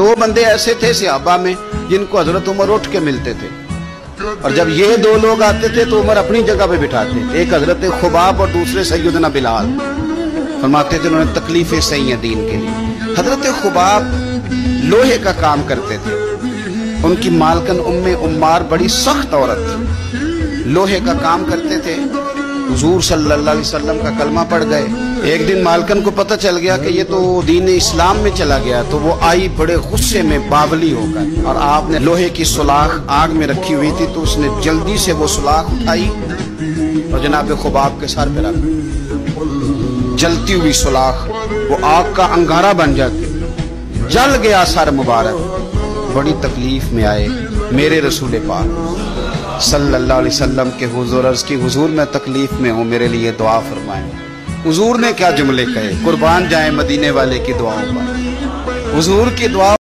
दो बंदे ऐसे थे सियाबा में, जिनको हज़रत उमर उठ के मिलते थे। और जब ये दो लोग आते थे तो उमर अपनी जगह पे बिठाते। एक हज़रत खुबाब और दूसरे सैदना बिलाल। फरमाते थे, उन्होंने तकलीफें सही हैं दीन के लिए। हज़रत खुबाब लोहे का काम करते थे। उनकी मालकन उम्मे उम्मार बड़ी सख्त औरत थी। लोहे का काम करते थे। हुजूर सल्लल्लाहु अलैहि का कलमा पड़ गए। एक दिन मालकन को पता चल गया कि ये तो दीन इस्लाम में चला गया तो वो आई बड़े गुस्से में बावली होकर और आपने लोहे की सुलाख आग में रखी हुई थी तो उसने जल्दी से वो सुलाख उठाई और जनाब खुबाब के सर पे रख जलती हुई सुलाख, वो आग का अंगारा बन जाती। जल गया सर मुबारक, बड़ी तकलीफ़ में आए मेरे रसूल पाक। सल्लल्लाहु के हुजूर, अर्ज़ की, हुजूर, मैं तकलीफ़ में हूँ, मेरे लिए दुआ फरमाए। हुजूर ने क्या जुमले कहे? कुर्बान जाए मदीने वाले की दुआओं पर। हुजूर की दुआ